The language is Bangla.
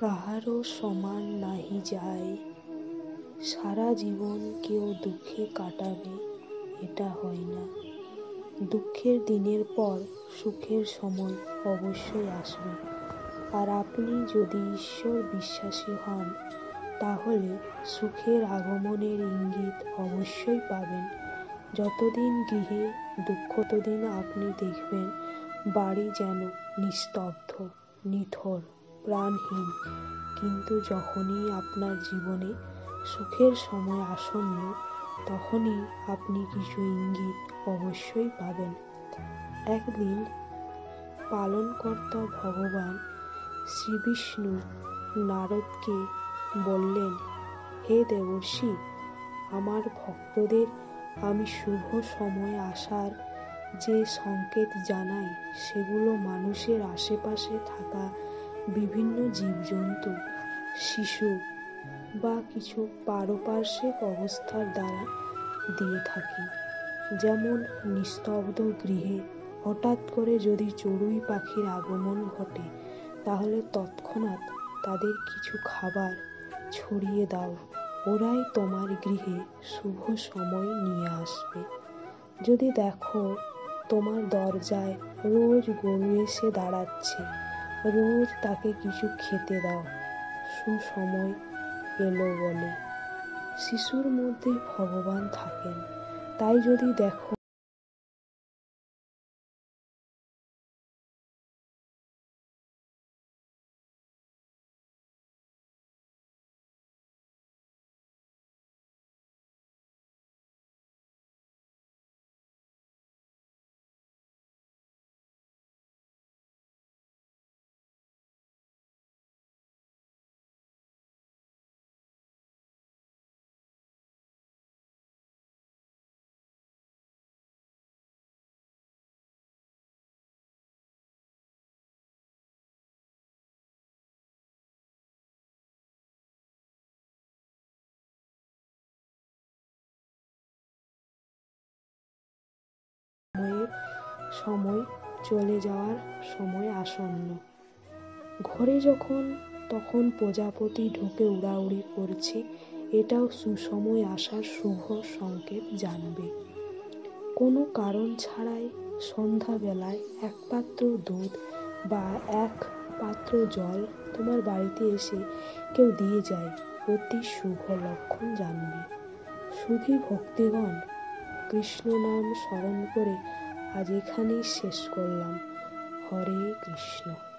কাহারও সমান নাহি যায়। সারা জীবন কেউ দুঃখে কাটাবে, এটা হয় না। দুঃখের দিনের পর সুখের সময় অবশ্যই আসবে। আর আপনি যদি ঈশ্বর বিশ্বাসী হন, তাহলে সুখের আগমনের ইঙ্গিত অবশ্যই পাবেন। যতদিন গৃহে দুঃখ, ততদিন আপনি দেখবেন বাড়ি যেন নিস্তব্ধ, নিথর। প্রাণহীন। কিন্তু যখনই আপনার জীবনে সুখের সময় আসন্ন, তখনই আপনি কিছু ইঙ্গিত অবশ্যই পাবেন। একদিন পালনকর্তা ভগবান শ্রীবিষ্ণু নারদকে বললেন, হে দেবর্ষি, আমার ভক্তদের আমি শুভ সময় আসার যে সংকেত জানাই, সেগুলো মানুষের আশেপাশে থাকা বিভিন্ন জীবজন্তু, শিশু বা কিছু পারপার্শ্বিক অবস্থার দ্বারা দিয়ে থাকি। যেমন নিস্তব্ধ গৃহে হঠাৎ করে যদি চড়ুই পাখির আগমন ঘটে, তাহলে তৎক্ষণাৎ তাদের কিছু খাবার ছড়িয়ে দাও। ওরাই তোমার গৃহে শুভ সময় নিয়ে আসবে। যদি দেখো তোমার দরজায় রোজ গরু এসে দাঁড়াচ্ছে রোজ তাকে কিছু খেতে দাও। সুসময় এলো বলে। শিশুর মধ্যে ভগবান থাকেন। তাই যদি দেখো সময় চলে যাওয়ার সময় আসন্ন। ঘরে যখন, তখন প্রজাপতি ঢুকে উড়াউড়ি করছে, এটাও সুসময় আসার শুভ সংকেত জানবে। কোনো কারণ ছাড়াই সন্ধ্যাবেলায় এক পাত্র দুধ বা এক পাত্র জল তোমার বাড়িতে এসে কেউ দিয়ে যায়, অতি শুভ লক্ষণ জানবে। শুধু ভক্তিগণ, কৃষ্ণ নাম স্মরণ করে আজ এখানেই শেষ করলাম। হরে কৃষ্ণ।